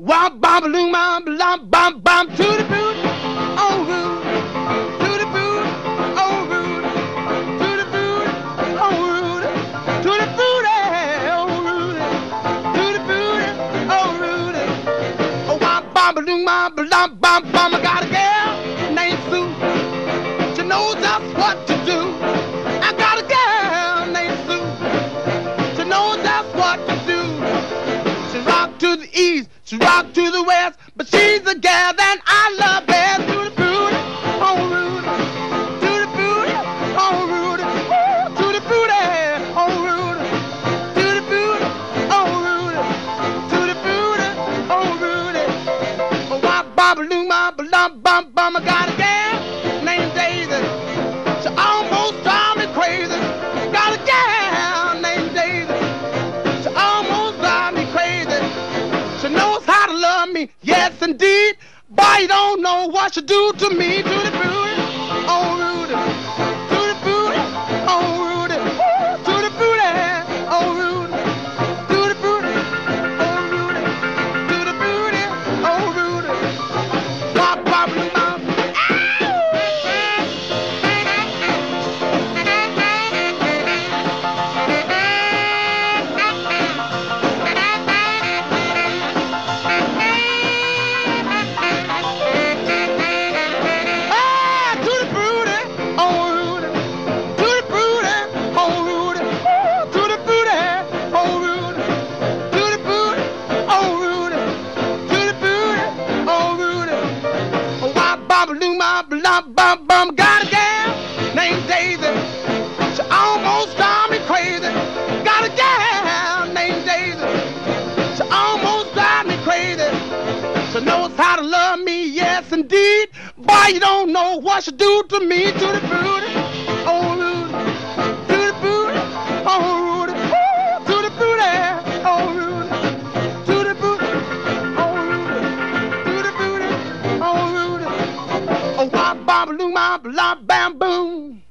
Womp bam balloon bam bam bam bam to the boot. Oh Rudy, to the boot. Oh Rudy, to the boot. Oh Rudy, to the boot. Oh Rudy, to the boot. Oh Rudy. Oh womp bam balloon bam bam bam bam. I got a she rock to the west, but she's the gal that I love best. Tutti Frutti, oh Rudy, to the booty, oh Rudy, Ooh, to the booty, oh Rudy, Tutti Frutti, oh Rudy, to the booty, oh Rudy. Oh, wop, bop, loom, bop, bum, bum, bum. I got a gal indeed. Boy, you don't know what you do to me. To the Bop, loom, bop, bum, bum. Got a gal named Daisy. She almost drive me crazy. Got a gal named Daisy. She almost drive me crazy. She knows how to love me, yes indeed. Boy, you don't know what she do to me. To the booty, wop, bop, loom, lop, bam, boom.